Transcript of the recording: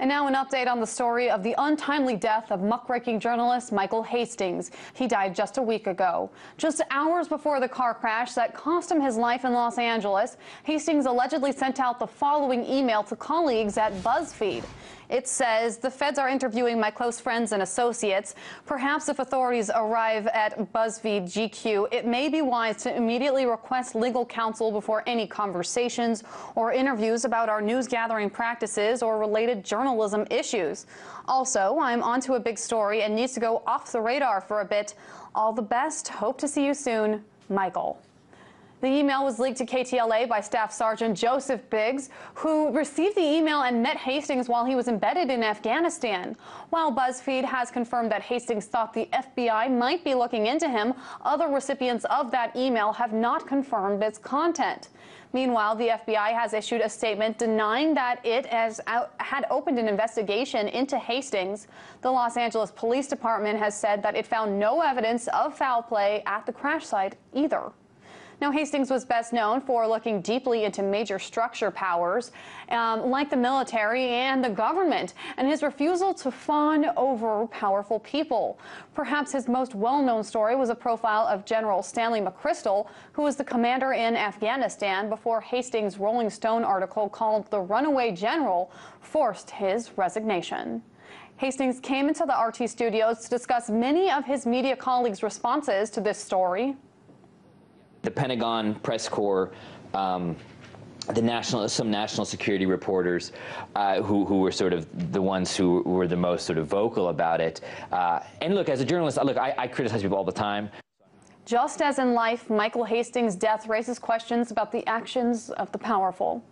And now an update on the story of the untimely death of muckraking journalist Michael Hastings. He died just a week ago. Just hours before the car crash that cost him his life in Los Angeles, Hastings allegedly sent out the following email to colleagues at BuzzFeed. It says, the feds are interviewing my close friends and associates. Perhaps if authorities arrive at BuzzFeed GQ, it may be wise to immediately request legal counsel before any conversations or interviews about our news gathering practices or related journalism issues. Also, I'm onto a big story and needs to go off the radar for a bit. All the best. Hope to see you soon. Michael. The email was leaked to KTLA by Staff Sergeant Joseph Biggs, who received the email and met Hastings while he was embedded in Afghanistan. While BuzzFeed has confirmed that Hastings thought the FBI might be looking into him, other recipients of that email have not confirmed its content. Meanwhile, the FBI has issued a statement denying that it has had opened an investigation into Hastings. The Los Angeles Police Department has said that it found no evidence of foul play at the crash site either. Now, Hastings was best known for looking deeply into major structure powers, um, like the military and the government, and his refusal to fawn over powerful people. Perhaps his most well-known story was a profile of General Stanley McChrystal, who was the commander in Afghanistan before Hastings' Rolling Stone article called The Runaway General forced his resignation. Hastings came into the RT studios to discuss many of his media colleagues' responses to this story the Pentagon press corps. Um, the national, some national security reporters uh, who, who were sort of the ones who were the most sort of vocal about it. Uh, and look, as a journalist, look, I, I criticize people all the time. Just as in life, Michael Hastings' death raises questions about the actions of the powerful.